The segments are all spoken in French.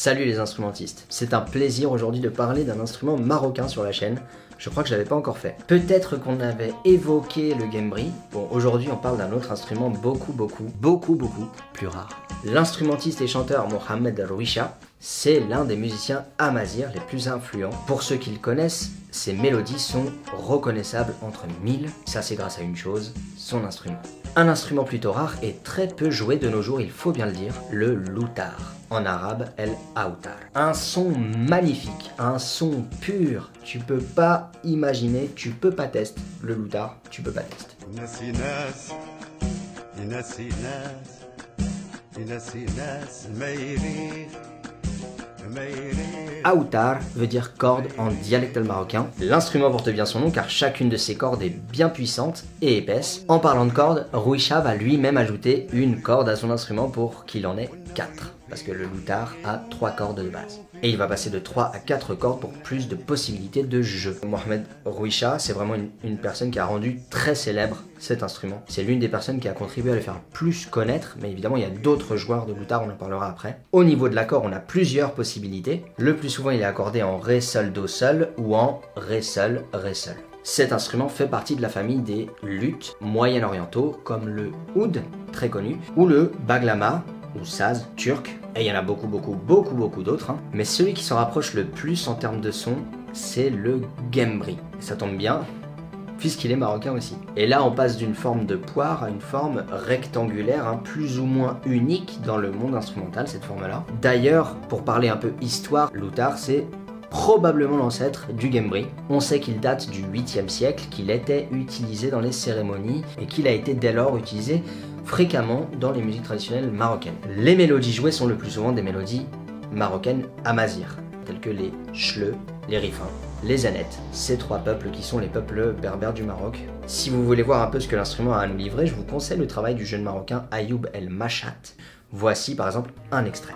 Salut les instrumentistes, c'est un plaisir aujourd'hui de parler d'un instrument marocain sur la chaîne. Je crois que je l'avais pas encore fait. Peut-être qu'on avait évoqué le gambri. Bon, aujourd'hui on parle d'un autre instrument beaucoup, beaucoup, beaucoup, beaucoup plus rare. L'instrumentiste et chanteur Mohamed Rouisha, c'est l'un des musiciens amazirs les plus influents. Pour ceux qui le connaissent, ses mélodies sont reconnaissables entre mille. Ça c'est grâce à une chose, son instrument. Un instrument plutôt rare et très peu joué de nos jours, il faut bien le dire, le loutar. En arabe, el autar. Un son magnifique, un son pur. Tu peux pas imaginer, tu peux pas tester le loutar, tu peux pas tester. Aoutar veut dire corde en dialecte marocain. L'instrument porte bien son nom car chacune de ses cordes est bien puissante et épaisse. En parlant de cordes, Rouisha va lui-même ajouter une corde à son instrument pour qu'il en ait 4 parce que le loutard a 3 cordes de base. Et il va passer de 3 à 4 cordes pour plus de possibilités de jeu. Mohamed Rouisha, c'est vraiment une, personne qui a rendu très célèbre cet instrument. C'est l'une des personnes qui a contribué à le faire plus connaître, mais évidemment il y a d'autres joueurs de loutard, on en parlera après. Au niveau de l'accord, on a plusieurs possibilités. Le plus souvent il est accordé en Ré sol Do sol ou en Ré sol Ré sol. Cet instrument fait partie de la famille des luths moyen-orientaux comme le oud, très connu, ou le baglama, ou saz turc, et il y en a beaucoup, beaucoup, beaucoup, beaucoup d'autres. Hein. Mais celui qui s'en rapproche le plus en termes de son, c'est le gembri. ça tombe bien, puisqu'il est marocain aussi. Et là, on passe d'une forme de poire à une forme rectangulaire, hein, plus ou moins unique dans le monde instrumental, cette forme-là. D'ailleurs, pour parler un peu histoire, l'outar, c'est probablement l'ancêtre du gembri. On sait qu'il date du 8e siècle, qu'il était utilisé dans les cérémonies et qu'il a été dès lors utilisé fréquemment dans les musiques traditionnelles marocaines. Les mélodies jouées sont le plus souvent des mélodies marocaines amazir, telles que les chleux, les rifins, les anettes, ces trois peuples qui sont les peuples berbères du Maroc. Si vous voulez voir un peu ce que l'instrument a à nous livrer, je vous conseille le travail du jeune marocain Ayoub El Machat. Voici par exemple un extrait.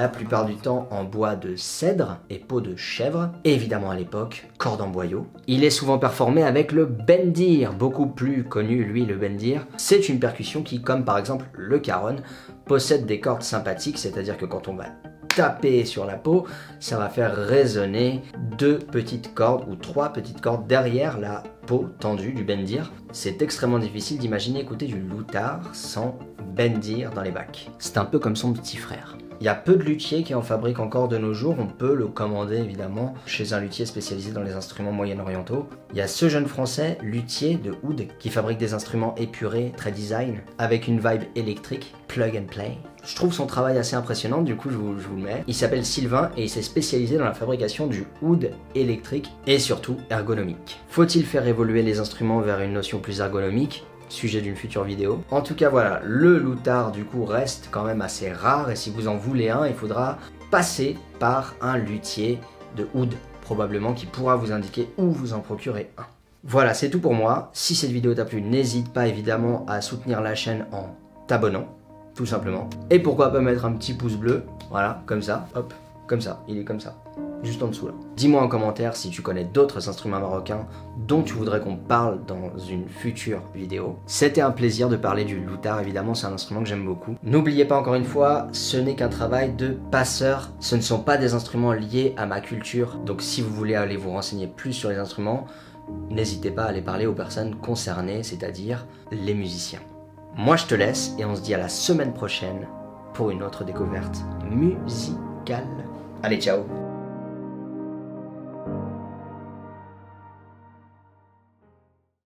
La plupart du temps en bois de cèdre et peau de chèvre, évidemment à l'époque, corde en boyau. Il est souvent performé avec le bendir, beaucoup plus connu lui le bendir. C'est une percussion qui, comme par exemple le caron, possède des cordes sympathiques, c'est-à-dire que quand on va taper sur la peau, ça va faire résonner deux petites cordes ou trois petites cordes derrière la peau tendue du bendir. C'est extrêmement difficile d'imaginer écouter du loutard sans bendir dans les bacs. C'est un peu comme son petit frère. Il y a peu de luthiers qui en fabriquent encore de nos jours. On peut le commander évidemment chez un luthier spécialisé dans les instruments moyen-orientaux. Il y a ce jeune français, luthier de Oud, qui fabrique des instruments épurés, très design, avec une vibe électrique, plug and play. Je trouve son travail assez impressionnant, du coup je vous, le mets. Il s'appelle Sylvain et il s'est spécialisé dans la fabrication du oud électrique et surtout ergonomique. Faut-il faire évoluer les instruments vers une notion plus ergonomique? Sujet d'une future vidéo. En tout cas voilà, le loutard du coup reste quand même assez rare et si vous en voulez un, il faudra passer par un luthier de oud probablement qui pourra vous indiquer où vous en procurer un. Voilà, c'est tout pour moi. Si cette vidéo t'a plu, n'hésite pas évidemment à soutenir la chaîne en t'abonnant, tout simplement. Et pourquoi pas mettre un petit pouce bleu, voilà, comme ça, hop, comme ça, il est comme ça juste en dessous là. Dis-moi en commentaire si tu connais d'autres instruments marocains dont tu voudrais qu'on parle dans une future vidéo. C'était un plaisir de parler du loutard, évidemment c'est un instrument que j'aime beaucoup. N'oubliez pas encore une fois, ce n'est qu'un travail de passeur, ce ne sont pas des instruments liés à ma culture, donc si vous voulez aller vous renseigner plus sur les instruments, n'hésitez pas à aller parler aux personnes concernées, c'est-à-dire les musiciens. Moi je te laisse et on se dit à la semaine prochaine pour une autre découverte musicale. Allez, ciao